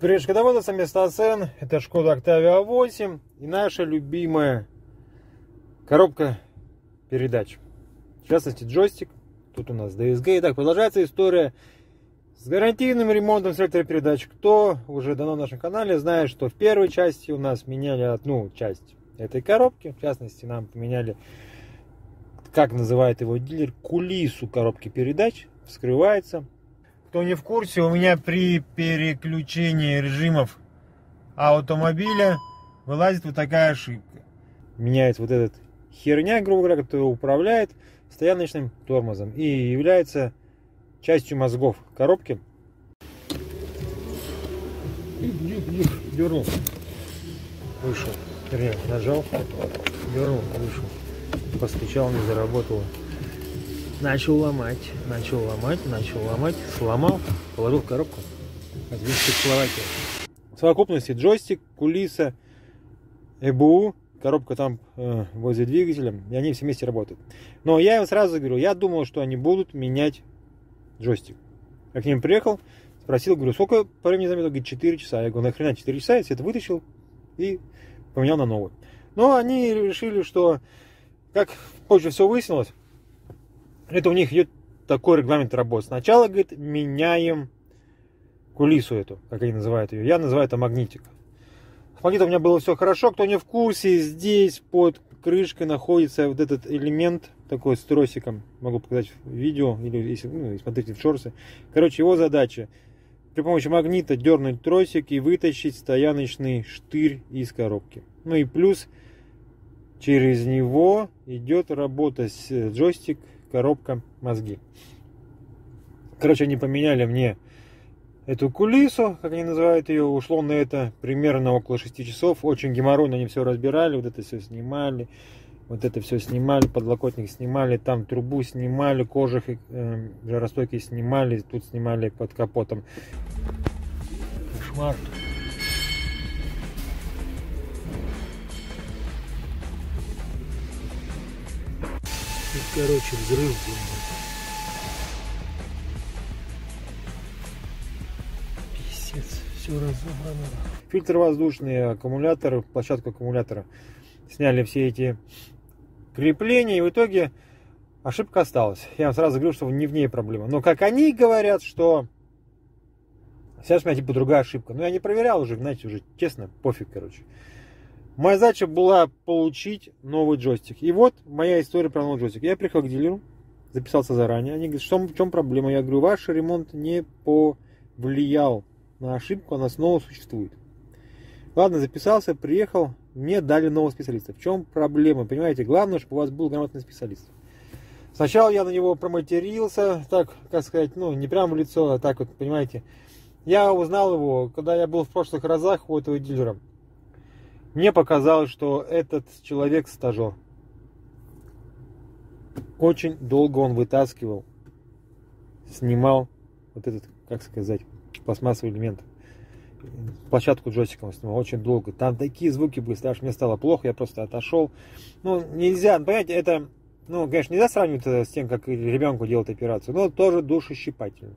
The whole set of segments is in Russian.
Привет, шкодоводы, с вами Стасен, это Шкода Октавия 8 и наша любимая коробка передач. В частности, джойстик, тут у нас DSG. Итак, продолжается история с гарантийным ремонтом сектора передач. Кто уже давно на нашем канале знает, что в первой части у нас меняли одну часть этой коробки. В частности, нам поменяли, как называет его дилер, кулису коробки передач. Вскрывается, кто не в курсе, у меня при переключении режимов автомобиля вылазит вот такая ошибка. Меняется вот этот херня, грубо говоря, которая управляет стояночным тормозом и является частью мозгов коробки. Дернул. Вышел. Вернее, нажал. Дернул, вышел. Постучал, не заработало. Начал ломать, начал ломать, начал ломать, сломал, положил в коробку. Отвез в совокупности джойстик, кулиса, ЭБУ, коробка там э, возле двигателя, и они все вместе работают. Но я им сразу говорю, я думал, что они будут менять джойстик. Я к ним приехал, спросил, говорю, сколько по времени займет? Говорит, 4 часа. Я говорю, нахрена 4 часа? Я все это вытащил и поменял на новый. Но они решили, что, как позже все выяснилось, это у них идет такой регламент работы. Сначала, говорит, меняем кулису эту, как они называют ее. Я называю это магнитик. С магнитом у меня было все хорошо. Кто не в курсе, здесь под крышкой находится вот этот элемент такой с тросиком. Могу показать в видео, или ну, смотрите в шорсы. Короче, его задача при помощи магнита дернуть тросик и вытащить стояночный штырь из коробки. Ну и плюс через него идет работа с джойстик коробка, мозги. Короче, они поменяли мне эту кулису, как они называют ее, ушло на это примерно около 6 часов. Очень геморройно они все разбирали, вот это все снимали, вот это все снимали, подлокотник снимали, там трубу снимали, кожух э, жаростойкий снимали, тут снимали под капотом. Кошмар. Короче, взрыв был. Писец, все разобрано. Фильтр воздушный, аккумулятор, площадку аккумулятора. Сняли все эти крепления, и в итоге ошибка осталась. Я вам сразу говорю, что не в ней проблема. Но как они говорят, что сейчас у меня типа другая ошибка. Но я не проверял уже, знаете, уже честно, пофиг, короче. Моя задача была получить новый джойстик. И вот моя история про новый джойстик. Я приехал к дилеру, записался заранее. Они говорят, что, в чем проблема? Я говорю, ваш ремонт не повлиял на ошибку, она снова существует. Ладно, записался, приехал, мне дали нового специалиста. В чем проблема? Понимаете, главное, чтобы у вас был грамотный специалист. Сначала я на него проматерился, так, как сказать, ну, не прямо в лицо, а так вот, понимаете. Я узнал его, когда я был в прошлых разах у этого дилера. Мне показалось, что этот человек стажер. Очень долго он вытаскивал, снимал вот этот, как сказать, пластмассовый элемент. Площадку джойстиком снимал очень долго. Там такие звуки были, аж мне стало плохо, я просто отошел. Ну, нельзя, понимаете, это, ну, конечно, нельзя сравнивать с тем, как ребенку делать операцию, но тоже душещипательно.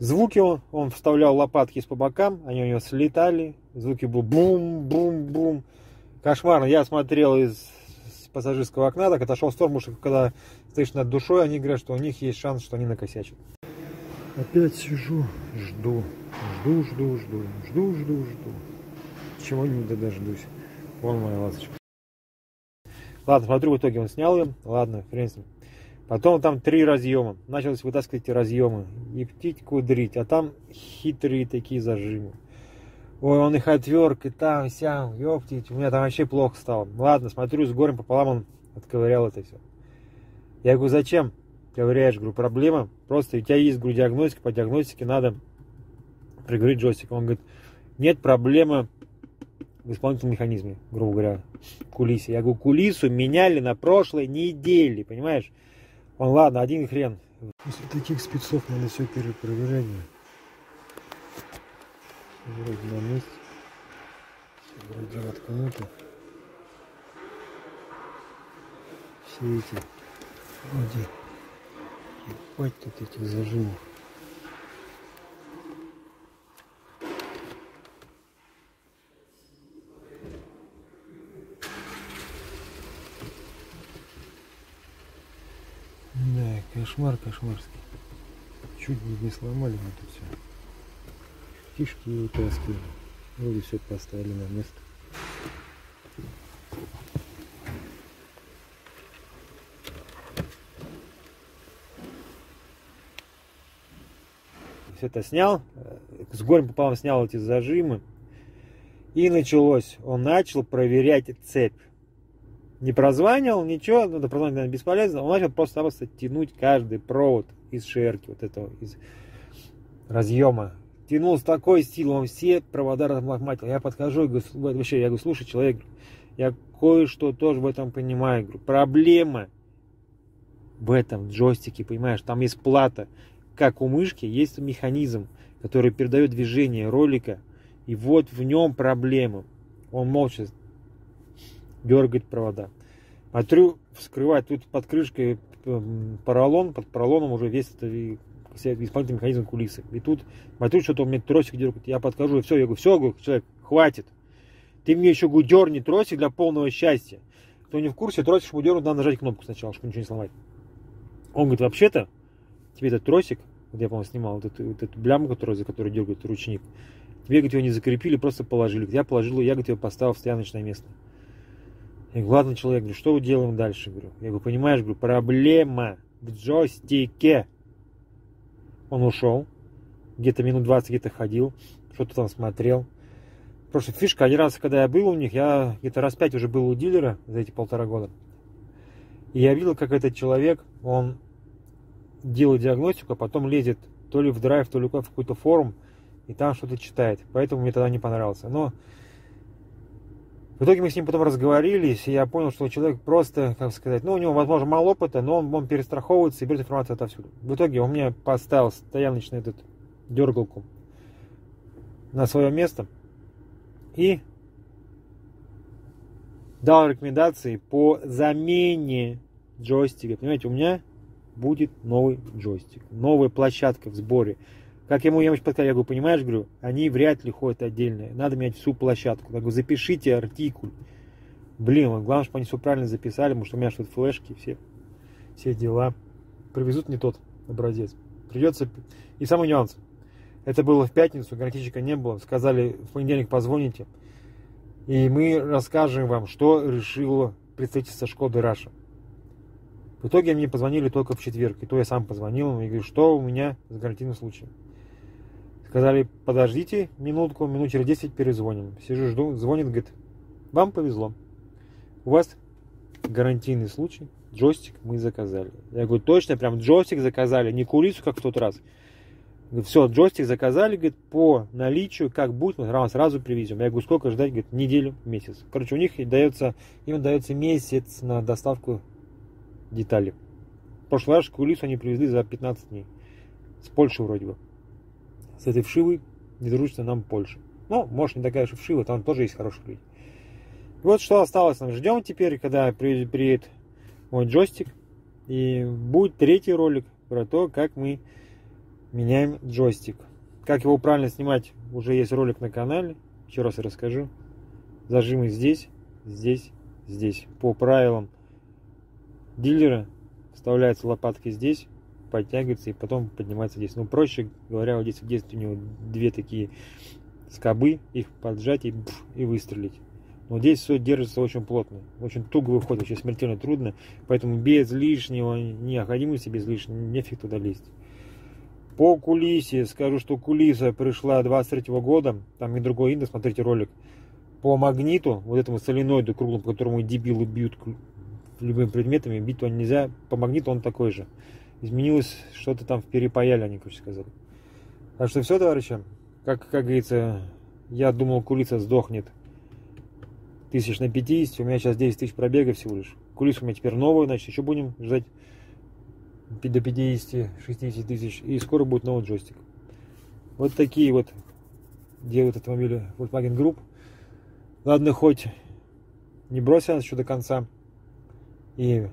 Звуки он, он вставлял лопатки по бокам, они у него слетали, звуки были бум-бум-бум. Кошмарно. Я смотрел из пассажирского окна, так отошел в сторону, потому что когда стоишь над душой, они говорят, что у них есть шанс, что они накосячат. Опять сижу, жду, жду, жду, жду, жду, жду, жду. Чего-нибудь дождусь. Вон моя ласточка. Ладно, смотрю, в итоге он снял ее. Ладно, хрен с ним. Потом там три разъема. Началось вытаскивать эти разъемы. И птить кудрить. А там хитрые такие зажимы. Ой, он их отверг, и там, сям, ёптить. У меня там вообще плохо стало. Ладно, смотрю, с горем пополам он отковырял это все. Я говорю, зачем? Ковыряешь, говорю, проблема. Просто у тебя есть, говорю, диагностика, по диагностике надо приговорить джойстик. Он говорит, нет проблемы в исполнительном механизме, грубо говоря, кулисе. Я говорю, кулису меняли на прошлой неделе, понимаешь? Он, ладно, один хрен. После таких спецов надо все перепроверение. Вроде на месте. Вроде воткнуто. Все эти вроде ебать тут этих зажимов. Кошмар кошмарский. Чуть не сломали мы тут все. Фишки и. Вроде все поставили на место. Все это снял, с горем пополам снял эти зажимы. И началось. Он начал проверять цепь. Не прозванивал, ничего, ну, это прозванивать бесполезно. Он начал просто-просто тянуть каждый провод из шерки, вот этого, из разъема. Тянул с такой силой, он все провода размахматил. Я подхожу и говорю, вообще, я говорю, слушай, человек, я кое-что тоже в этом понимаю. Говорю, проблема в этом джойстике, понимаешь, там есть плата. Как у мышки есть механизм, который передает движение ролика. И вот в нем проблема. Он молча дергает провода. Смотрю, вскрывать тут под крышкой поролон, под поролоном уже весь это исполнительный механизм кулисы. И тут смотрю, что-то у меня тросик дергает. Я подхожу, и все, я говорю, все, говорю, человек, хватит. Ты мне еще говорю, дерни тросик для полного счастья. Кто не в курсе, тросик, чтобы дернуть, надо нажать кнопку сначала, чтобы ничего не сломать. Он говорит, вообще-то, тебе этот тросик, вот я, по-моему, снимал вот эту, вот эту бляму, которую, за которую дергает ручник, тебе, говорит, его не закрепили, просто положили. Я положил, я, говорит, его поставил в стояночное место. Говорю, ладно, человек, говорю, что делаем дальше? Говорю, я говорю, понимаешь, говорю, проблема в джойстике. Он ушел, где-то минут 20 где-то ходил, что-то там смотрел. Просто фишка, один раз, когда я был у них, я где-то раз пять уже был у дилера за эти полтора года. И я видел, как этот человек, он делает диагностику, а потом лезет то ли в драйв, то ли в какой-то форум, и там что-то читает. Поэтому мне тогда не понравился. Но в итоге мы с ним потом разговорились, и я понял, что человек просто, как сказать, ну, у него, возможно, мало опыта, но он, он перестраховывается и берет информацию отовсюду. В итоге он мне поставил стояночный этот дергалку на свое место и дал рекомендации по замене джойстика. Понимаете, у меня будет новый джойстик, новая площадка в сборе. Как ему я подсказал, я говорю, понимаешь, говорю, они вряд ли ходят отдельно. Надо менять всю площадку. Я говорю, запишите артикуль. Блин, главное, чтобы они все правильно записали, потому что у меня что-то флешки, все, все дела. Привезут не тот образец. Придется... И самый нюанс. Это было в пятницу, гарантийщика не было. Сказали, в понедельник позвоните. И мы расскажем вам, что решило представительство Шкоды Раша. В итоге мне позвонили только в четверг. И то я сам позвонил и говорю, что у меня с гарантийным случаем. Сказали, подождите минутку, минут через 10 перезвоним. Сижу, жду, звонит, говорит, вам повезло. У вас гарантийный случай, джойстик мы заказали. Я говорю, точно, прям джойстик заказали, не кулису, как в тот раз. Все, джойстик заказали, говорит, по наличию, как будет, мы сразу, сразу привезем. Я говорю, сколько ждать? Говорит, неделю, месяц. Короче, у них дается, им дается месяц на доставку деталей. В прошлый раз кулису они привезли за 15 дней. С Польши вроде бы с этой вшивой не дружится нам Польша. Ну, может, не такая же вшива, там тоже есть хорошие люди. Вот что осталось нам. Ждем теперь, когда приедет мой джойстик. И будет третий ролик про то, как мы меняем джойстик. Как его правильно снимать, уже есть ролик на канале. Еще раз расскажу. Зажимы здесь, здесь, здесь. По правилам дилера вставляются лопатки здесь, подтягивается и потом поднимается здесь. Ну, проще говоря, вот здесь, здесь у него две такие скобы, их поджать и, и выстрелить. Но здесь все держится очень плотно, очень туго выходит, очень смертельно трудно, поэтому без лишнего необходимости, без лишнего нефиг туда лезть. По кулисе, скажу, что кулиса пришла 23 года, там и другой индекс, смотрите ролик. По магниту, вот этому соленоиду круглому, по которому дебилы бьют любыми предметами, бить то нельзя, по магниту он такой же изменилось что-то там в перепаяле, они, короче, сказали. Так что все, товарищи, как, как говорится, я думал, кулица сдохнет тысяч на 50, у меня сейчас 10 тысяч пробега всего лишь. Кулису у меня теперь новую, значит, еще будем ждать до 50-60 тысяч, и скоро будет новый джойстик. Вот такие вот делают автомобили Volkswagen Group. Ладно, хоть не бросил еще до конца. И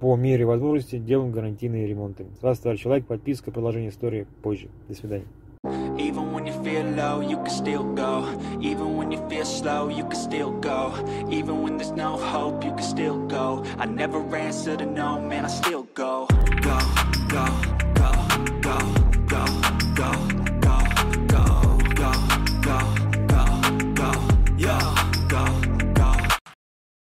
по мере возможности делаем гарантийные ремонты. С вас товарищ лайк, подписка, продолжение истории позже. До свидания. Even when you feel low, you can still go Even when you feel slow, you can still go Even when there's no hope, you can still go I never answer to no, man, I still go